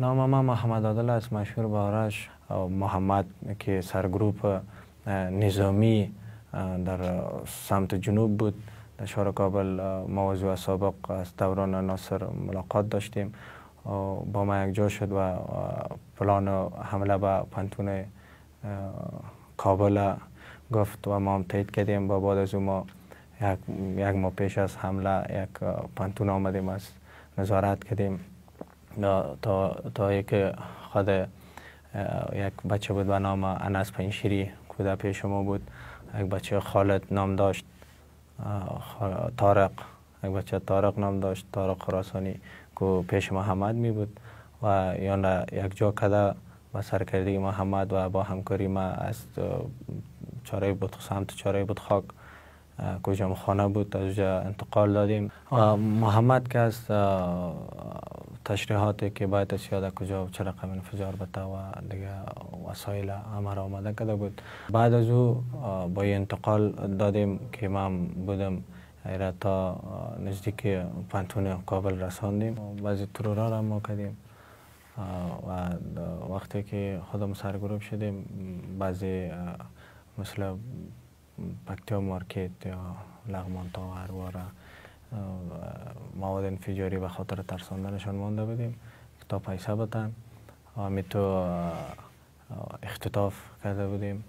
نام ما محمد عادل است مشهور به آرش محمد که سرگروپ نظامی در سمت جنوب بود. در شهر کابل موضوع سابق از دوران ناصر ملاقات داشتیم با ما یک جا شد و پلان حمله به پنتون کابل گفت و ما هم تایید کردیم با بعد از ما یک, یک ماه پیش از حمله یک پنتون آمدیم از نظارت کردیم. تا تا یک خود یک بچه بود به نام انس پنشیری کود پیش ما بود. یک بچه خالد نام داشت. تارق یک بچه تارق نام داشت. تارق خراسانی که پیش محمد می بود و یا یک جا کده با سرکردگی محمد و با همکاری ما از چاره بود سمت چاره بود خاک. کجا؟ خانه بود. از انتقال دادیم. محمد که از تشریحاتی که باید از یاد کجا و چه رقم انفجار بتا و دیگه وسایل امر آمده کده بود. بعد از او با انتقال دادیم که من بودم. ایره تا نزدیک پنتون کابل رساندیم. بعضی ترورا را ما کردیم. و وقتی که خودم سرگروه شدیم بعضی مثل پکتیا مارکت یا لغمان تا هرواره مواد انفجاری به خاطر ترساندنشان مانده بودیم. تا پیسه بتن تو اختطاف کرده بودیم.